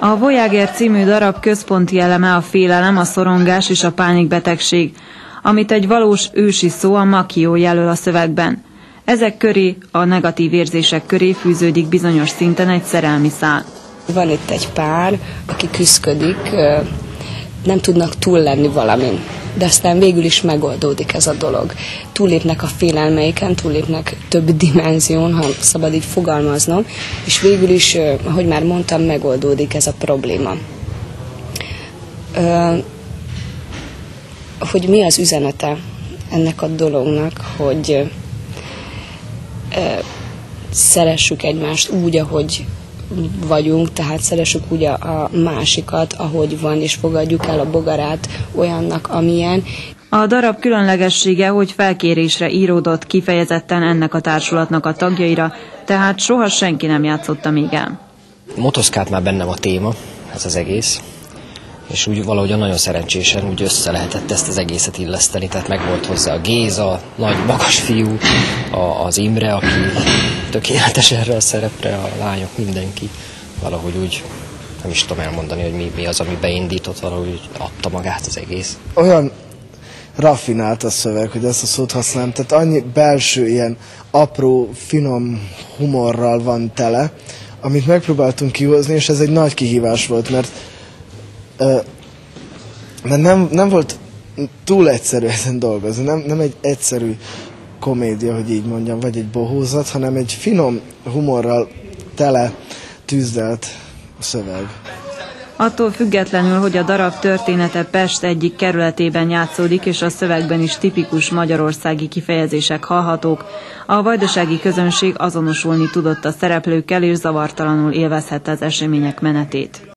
A Voyager című darab központi eleme a félelem, a szorongás és a pánikbetegség, amit egy valós ősi szó a makió jelöl a szövegben. Ezek köré, a negatív érzések köré fűződik bizonyos szinten egy szerelmi szál. Van itt egy pár, aki küzdködik, nem tudnak túl lenni valamin, de aztán végül is megoldódik ez a dolog. Túlépnek a félelmeiken, túlépnek több dimenzión, ha szabad így fogalmaznom, és végül is, ahogy már mondtam, megoldódik ez a probléma. Hogy mi az üzenete ennek a dolognak, hogy szeressük egymást úgy, ahogy vagyunk, tehát szeressük úgy a, a másikat, ahogy van, és fogadjuk el a bogarát olyannak, amilyen. A darab különlegessége, hogy felkérésre íródott kifejezetten ennek a társulatnak a tagjaira, tehát soha senki nem játszotta még el. Motoszkált már bennem a téma, ez az egész, és úgy valahogy nagyon szerencsésen úgy össze lehetett ezt az egészet illeszteni, tehát meg volt hozzá a Géza, nagy magas fiú, a, az Imre, aki tökéletes erre a szerepre, a lányok, mindenki. Valahogy úgy nem is tudom elmondani, hogy mi, mi az, ami beindított, valahogy adta magát az egész. Olyan raffinált a szöveg, hogy ezt a szót használom, tehát annyi belső ilyen apró, finom humorral van tele, amit megpróbáltunk kihozni, és ez egy nagy kihívás volt, mert, mert nem, nem volt túl egyszerű ezen dolgozni, nem, nem egy egyszerű komédia, hogy így mondjam, vagy egy bohózat, hanem egy finom humorral tele tűzdelt szöveg. Attól függetlenül, hogy a darab története Pest egyik kerületében játszódik, és a szövegben is tipikus magyarországi kifejezések hallhatók, a vajdasági közönség azonosulni tudott a szereplőkkel, és zavartalanul élvezhette az események menetét.